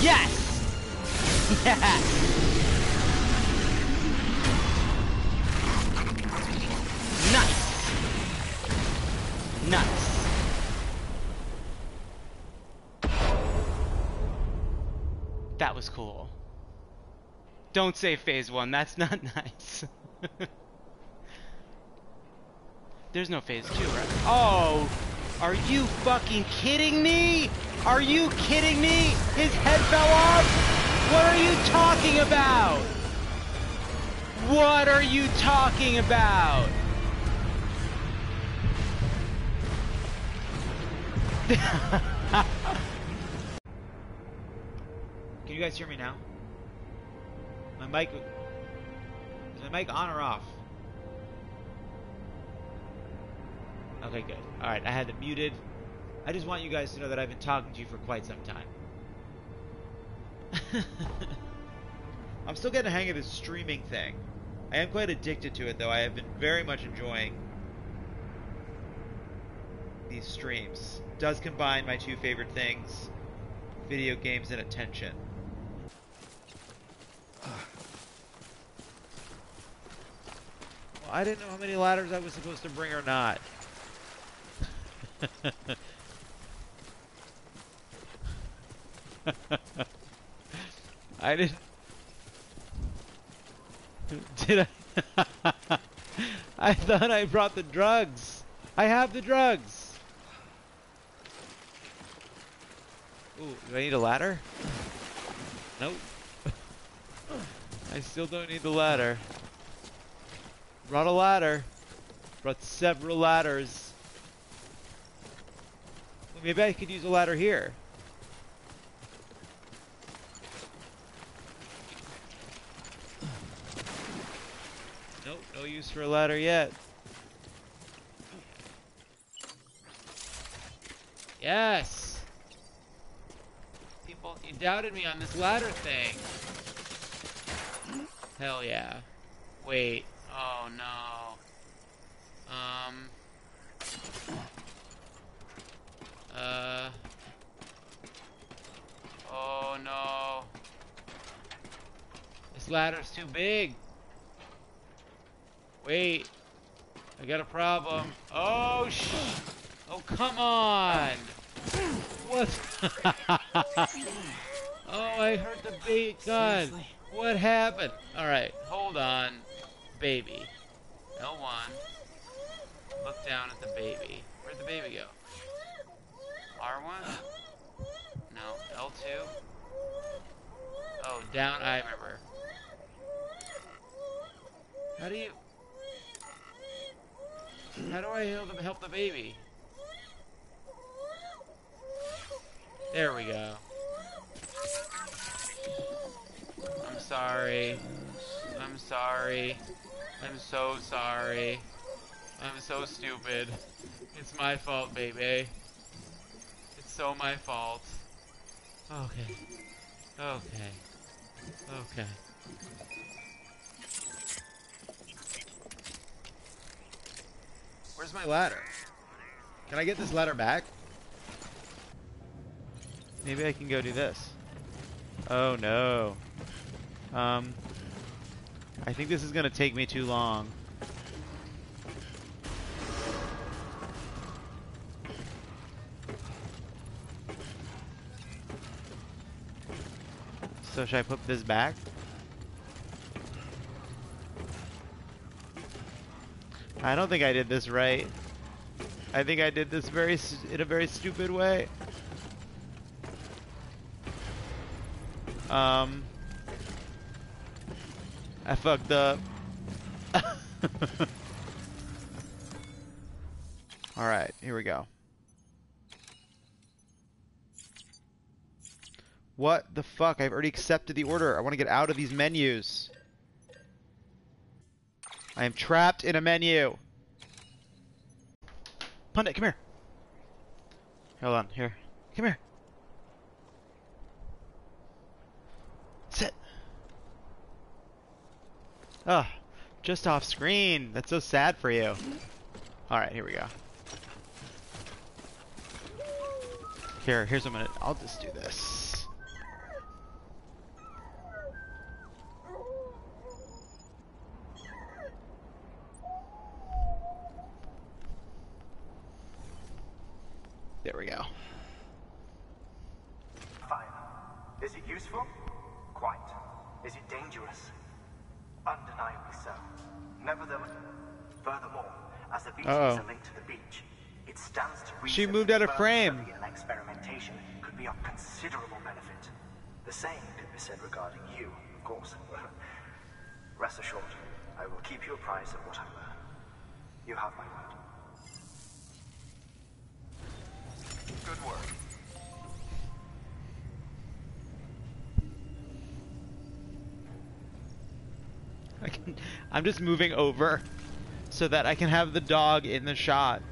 Nice! Nice. That was cool. Don't say phase one, that's not nice. There's no phase two, right? Oh! Are you fucking kidding me? Are you kidding me? His head fell off? What are you talking about? What are you talking about? Can you guys hear me now? My mic. Is my mic on or off? Okay, good. Alright, I had it muted. I just want you guys to know that I've been talking to you for quite some time. I'm still getting the hang of this streaming thing. I am quite addicted to it, though. I have been very much enjoying these streams. It does combine my two favorite things video games and attention. Well, I didn't know how many ladders I was supposed to bring or not. I didn't. Did I? I thought I brought the drugs. I have the drugs. Ooh, do I need a ladder? Nope. I still don't need the ladder. Brought a ladder. Brought several ladders. Maybe I could use a ladder here. Nope, no use for a ladder yet. Yes! People, you doubted me on this ladder thing. Hell yeah. Wait. Oh no. Um. Uh. Oh no. This ladder's too big. Wait. I got a problem. Oh sh. Oh come on. What? oh, I heard the bait gun. Seriously? What happened? Alright, hold on. Baby. L1. Look down at the baby. Where'd the baby go? R1? No. L2? Oh, down. I remember. How do you... How do I help the, help the baby? There we go. I'm sorry. I'm sorry. I'm so sorry. I'm so stupid. It's my fault, baby. It's so my fault. Okay. Okay. Okay. Where's my ladder? Can I get this ladder back? Maybe I can go do this. Oh no. Um, I think this is gonna take me too long. So should I put this back? I don't think I did this right. I think I did this very in a very stupid way. Um, I fucked up. Alright, here we go. What the fuck? I've already accepted the order. I want to get out of these menus. I am trapped in a menu. Pundit, come here. Hold on, here. Come here. Sit. Oh, just off screen. That's so sad for you. Alright, here we go. Here, here's a minute. I'll just do this. We go. Fine. Is it useful? Quite. Is it dangerous? Undeniably so. Nevertheless, furthermore, as the beach Uh-oh. is a link to the beach, it stands to reason She moved out of frame. and experimentation could be of considerable benefit. The same could be said regarding you, of course. Rest assured, I will keep you apprised of what I learn. You have my word. Good work. I can, I'm just moving over so that I can have the dog in the shot.